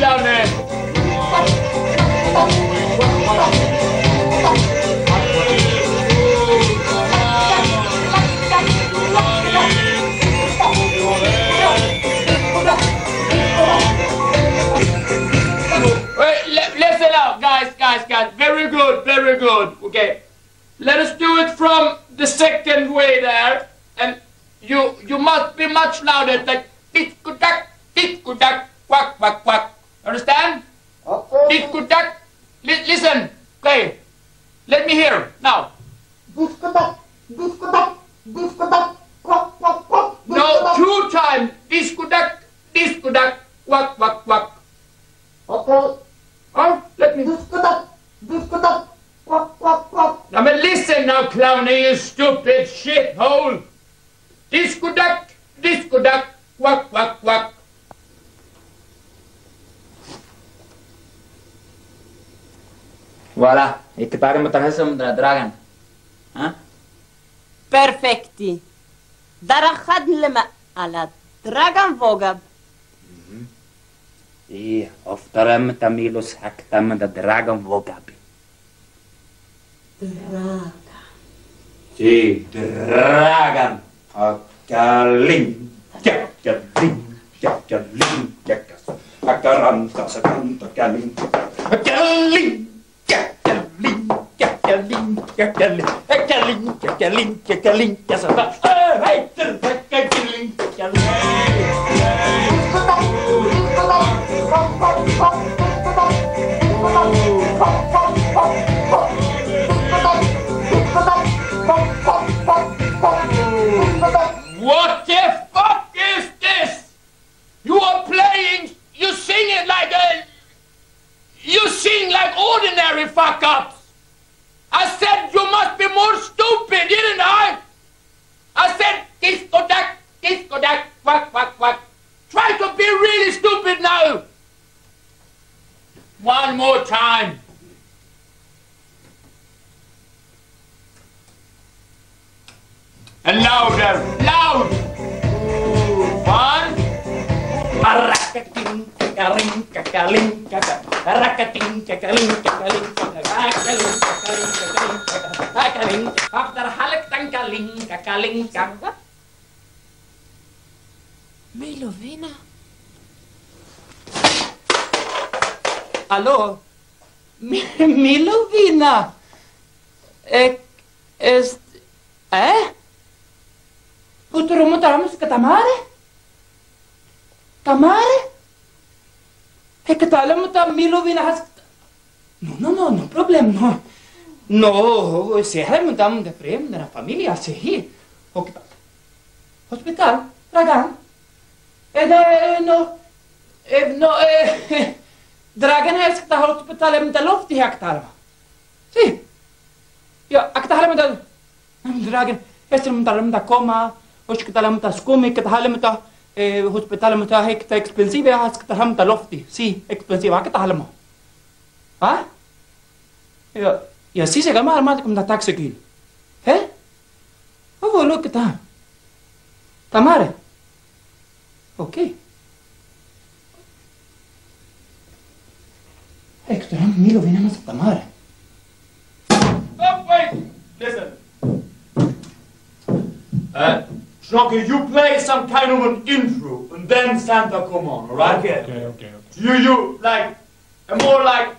Down. Wait, listen up, guys, guys, guys. Very good, very good. Okay. Let us do it from the second way there. And you you must be much louder. Like, Tick duck, tick duck, quack quack quack. Understand? Okay. Tick duck. Li listen, okay. Let me hear now. Disco duck, disco duck, disco duck, quack quack quack. No, two times. Disco duck, disco duck, quack quack quack. Okay. Huh? Let me. Disco duck, disco duck, Quack, quack, quack. Now, but listen now, clowny, you stupid shithole. Disco duck, disco duck, Wak wak wak Voilà, ik heb met haar gezond van de dragon? Huh? Perfecti. Daar gaat het me mhm. aan het vogab. Mm -hmm. Ja, of daar met haar milus de vogab. Dragen. dragon. dragen. Akkalink. Jakaling. Jakaling. Jakas. Akaranta sakanta kaling. Akaling. Jakaling. Jakaling. Jakaling. Akaling. Jakaling. Jakaling. Jasaba. Hai, terpakaling. Like ordinary fuck ups. I said you must be more stupid, didn't I? I said disco duck, disco duck, quack, quack, quack. Try to be really stupid now. One more time. And louder, loud. One. Καλην κακα, ρακατίν, κακαλίν, κακαλίν, κακαλίν, κακαλίν, κακαλίν, κακαλίν, after halektan καλίν, κακαλίν, κακα. Με η Λοβίνα. Αλό, μη Λοβίνα. Ε, ε, ε, Outro motoramos que tamare? Tamare? εκτάλαμε τα μήλο δυνάς. Νο, νο, νο, νο, προβλέμ, νο. Νο, σε έλεμε τα μου δεφρέμ, δεν είναι φαμίλια, σε χεί. Όχι πάτε. Ωσπιτάλ, δραγάν. Εδε, νο, νο, ε, δραγάν έσκτα χωρό σπιτάλ, εμ τα λόφτι εκτάλαμε. Σι. Ιο, ακτάλαμε τα, δραγάν, έσκτα χωρό σπιτάλ, εμ τα κόμμα, όσο κατάλαμε τα σκούμι, κατάλαμε τα... eh, hospitales muchas hectas expensivas, hasta hamta lofti, sí, expensiva, ¿qué tal mo? ¿Ah? Y así se llama armado como la taxi aquí. ¿Eh? Ah, bueno, ¿qué tal? ¿Tamare? Ok. Extra, Milo, viene más a Tamare. Stop, wait! Listen. Uh, Schnocky, you play some kind of an intro, and then Santa come on, alright? Okay, okay, okay. You, you, like, a more like,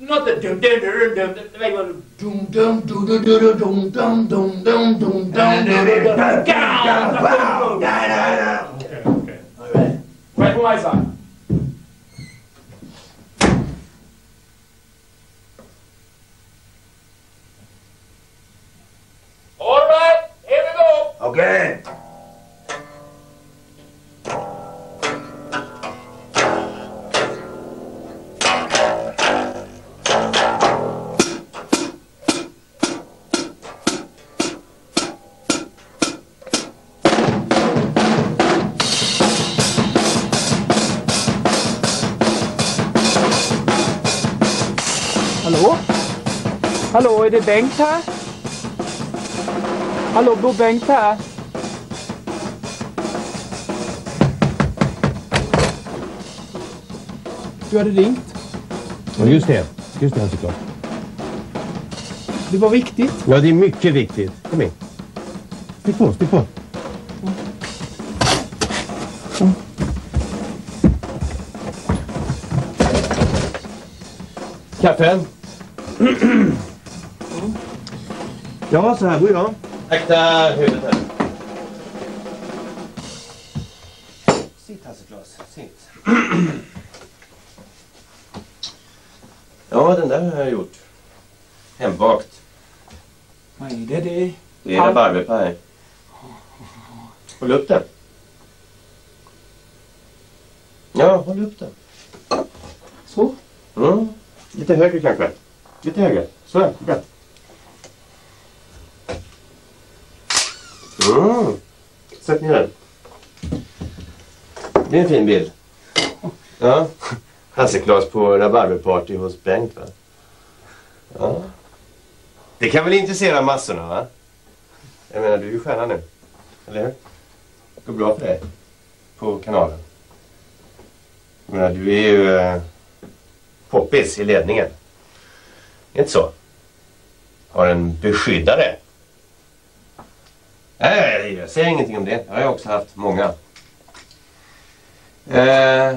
not the dum dum dum dum dum, like a dum dum dum dum dum dum dum dum dum dum dum dum dum dum Hallå, är det Bengt här? Hallå, bor Bengt här? Du hade ringt? Ja, just det. Just det, Hasse-Klas. Det var viktigt. Ja, det är mycket viktigt. Kom in. Stick på, stick på. Kaffe? Ja, så här bor jag. Akta huvudet här. Sitt Hasse-Klas, sitt. Ja, den där har jag gjort. Hembakt. Vad är det? Det Det är rabarberpaj. Håll upp den. Ja, håll upp den. Så. Mm. Lite högre kanske. Lite högre. Så, här. bra. Mm. Sätt ner den. Det är en fin bild. Ja. Hasselklas på rabarberparty hos Bengt va? Ja. Det kan väl intressera massorna va? Jag menar du är ju stjärna nu. Eller hur? Det går bra för dig. På kanalen. Jag menar du är ju eh, poppis i ledningen. Inte så? Har en beskyddare. Nej, jag säger ingenting om det. Jag har också haft många. Eh,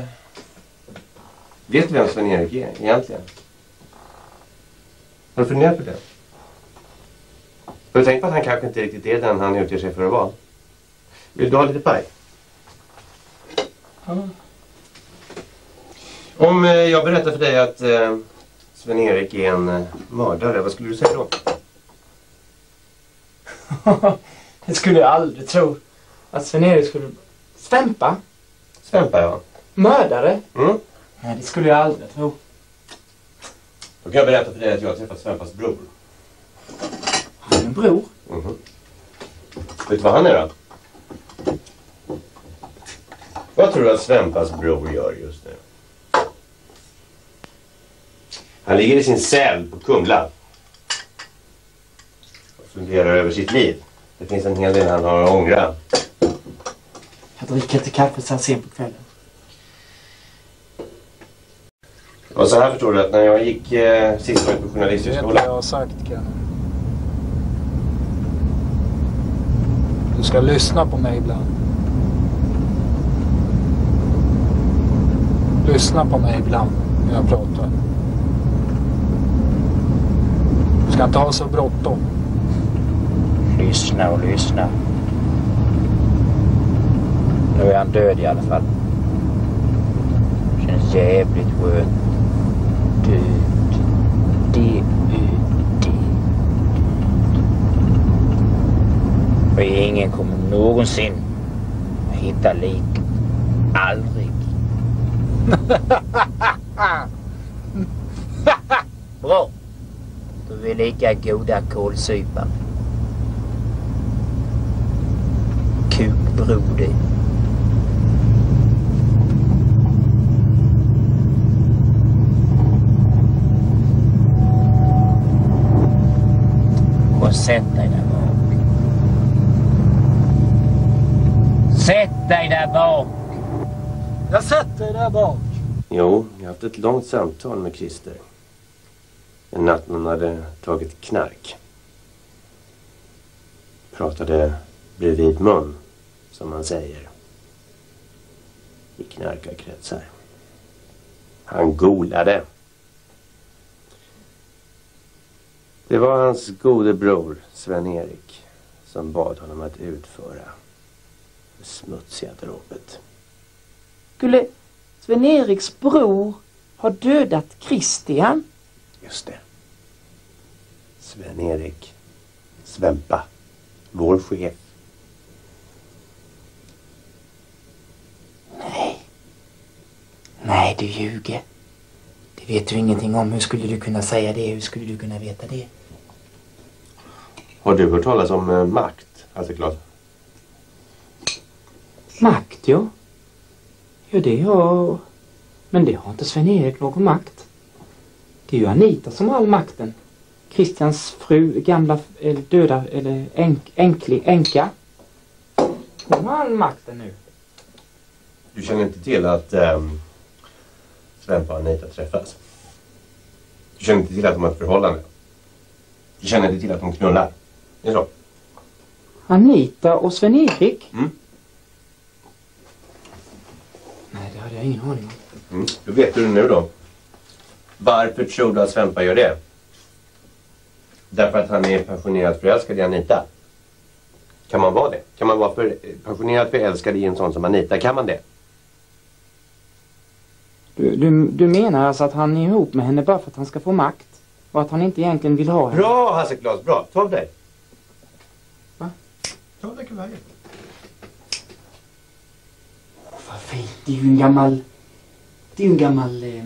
vet du vem Sven-Erik är egentligen? Har du funderat på det? Har du tänkt på att han kanske inte riktigt är den han utger sig för att vara? Vill du ha lite paj? Om eh, jag berättar för dig att eh, Sven-Erik är en eh, mördare, vad skulle du säga då? det skulle jag aldrig tro. Att Sven-Erik skulle... Svempa? Svempa, ja. Mördare? Mm. Nej, det skulle jag aldrig tro. Då kan jag berätta för dig att jag har träffat Svempas bror. Han är en bror. Mhm. Vet du vad han är då? Vad tror du att Svempas bror gör just nu? Han ligger i sin cell på Kumla. Och funderar över sitt liv. Det finns en hel del han har att ångra. Jag dricker inte kaffe så här sent på kvällen. Det var så här förstår du att när jag gick eh, sista året på Det är inte vad journalisthögskolan. jag har sagt, Ken. Du ska lyssna på mig ibland. Lyssna på mig ibland när jag pratar. Du ska inte ha så bråttom. Lyssna och lyssna. Nu är han död i alla fall. Känns jävligt skönt. Död. D-U-D. Och ingen kommer någonsin att hitta lik. Aldrig. Bra. Då är vi lika goda kålsupare. det. Och sätt dig där bak. Sätt dig där bak. Jag sätter dig där bak. Jo, jag har haft ett långt samtal med Christer. En natt när hon hade tagit knark. Pratade bredvid mun, som man säger. I knarkarkretsar. Han golade. Det var hans gode bror, Sven-Erik, som bad honom att utföra det smutsiga dråpet. Skulle Sven-Eriks bror ha dödat Christian? Just det. Sven-Erik. Svempa. Vår chef. Nej, du ljuger. Det vet du ingenting om. Hur skulle du kunna säga det? Hur skulle du kunna veta det? Har du hört talas om eh, makt, Hasselklad? Makt, ja. Ja, det har... Men det har inte Sven-Erik någon makt. Det är ju Anita som har all makten. Christians fru, gamla eller döda eller änk, änklig, änka. Hon har all makten nu. Du känner inte till att um, Svempa och Anita träffas? Du känner inte till att de har ett förhållande? Du känner inte till att de knullar? Det är så? Anita och Sven-Erik? Mm. Nej, det hade jag ingen aning om. Mm. Då vet du nu då. Varför tror du att Svempa gör det? Därför att han är passionerat förälskad i Anita. Kan man vara det? Kan man vara för, passionerat förälskad i en sån som Anita? Kan man det? Du, du, du menar alltså att han är ihop med henne bara för att han ska få makt? Och att han inte egentligen vill ha henne? Bra Hasse Klas, bra. Ta av dig. Va? Ta av dig kuvertet. Vad fint. Det är ju en gammal... Det är ju en gammal... Eh,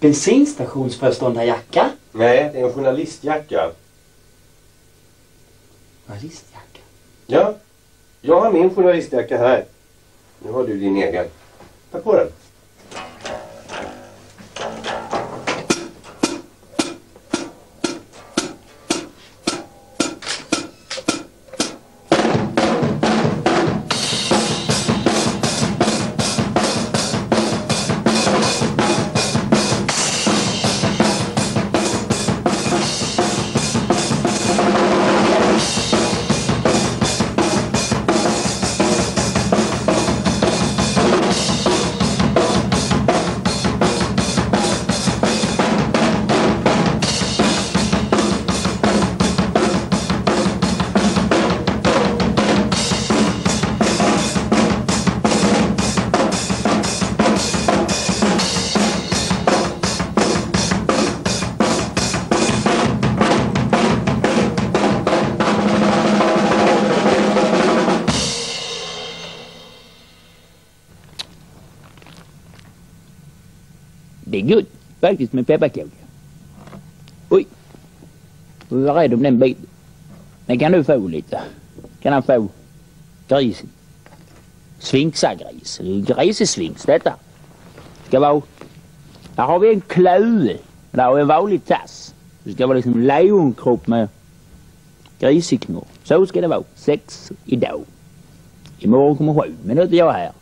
bensinstationsföreståndarjacka. Nej, det är en journalistjacka. Journalistjacka. Ja, jag har min journalistjacka här. Nu har du din egen. Ta på den. Det är gott faktiskt med pepparkaka. Oj. Var rädd om den biten. Den kan du få lite. Kan han få grisen? Sfinxagris. Grisesfinx detta. Ska vara. Här har vi en klöve. Där har vi en vanlig tass. Det ska vara liksom lejonkropp med griseknorr. Så ska det vara. Sex idag. Imorgon kommer sju. Men då är inte jag här.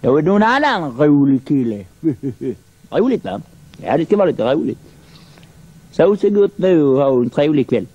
Då är det någon annan rolig kille. roligt va? Ja, det ska vara lite roligt. Så så gott nu och ha en trevlig kväll.